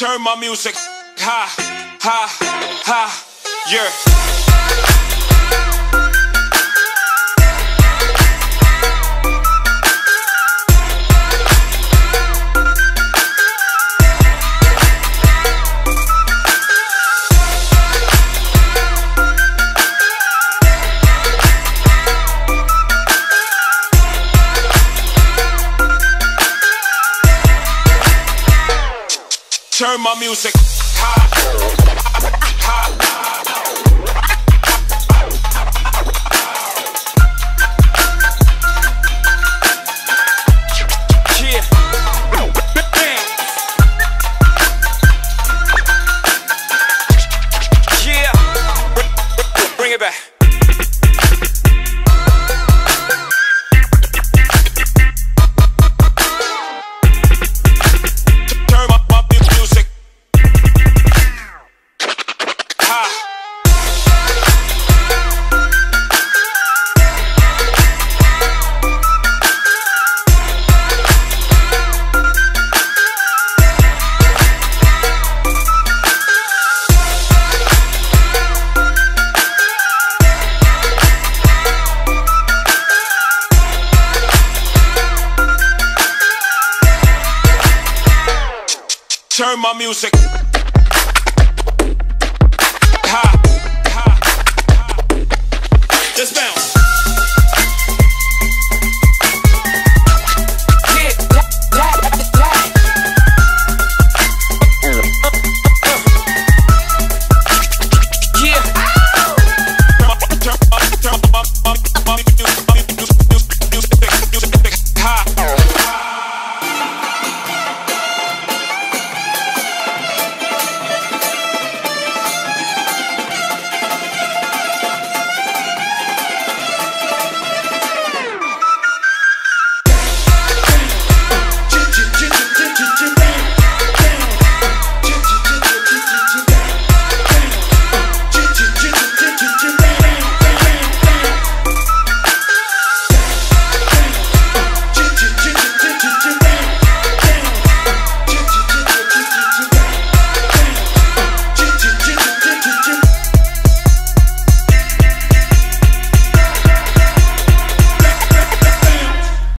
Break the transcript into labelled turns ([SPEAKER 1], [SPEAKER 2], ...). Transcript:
[SPEAKER 1] Turn my music ha ha ha yeah. Turn my music. Turn my music.